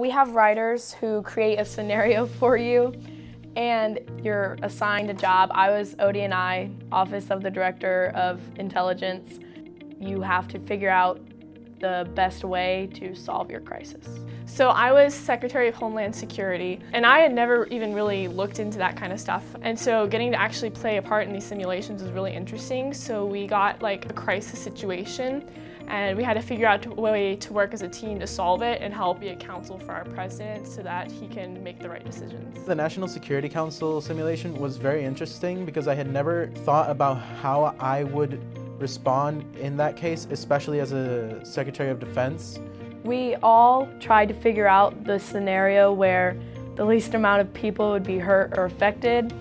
We have writers who create a scenario for you and you're assigned a job. I was ODNI, Office of the Director of Intelligence. You have to figure out the best way to solve your crisis. So I was Secretary of Homeland Security and I had never even really looked into that kind of stuff. And so getting to actually play a part in these simulations was really interesting. So we got like a crisis situation and we had to figure out a way to work as a team to solve it and help be a counsel for our president so that he can make the right decisions. The National Security Council simulation was very interesting because I had never thought about how I would respond in that case, especially as a Secretary of Defense. We all tried to figure out the scenario where the least amount of people would be hurt or affected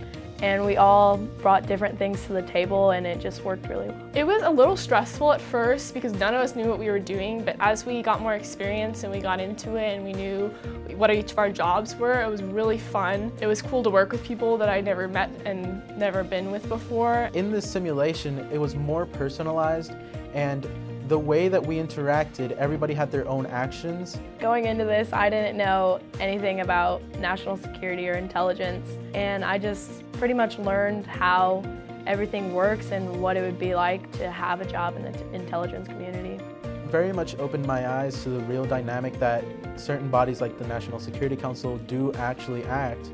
and we all brought different things to the table and it just worked really well. It was a little stressful at first because none of us knew what we were doing, but as we got more experience and we got into it and we knew what each of our jobs were, it was really fun. It was cool to work with people that I never met and never been with before. In this simulation, it was more personalized and the way that we interacted, everybody had their own actions. Going into this, I didn't know anything about national security or intelligence, and I just pretty much learned how everything works and what it would be like to have a job in the intelligence community. Very much opened my eyes to the real dynamic that certain bodies like the National Security Council do actually act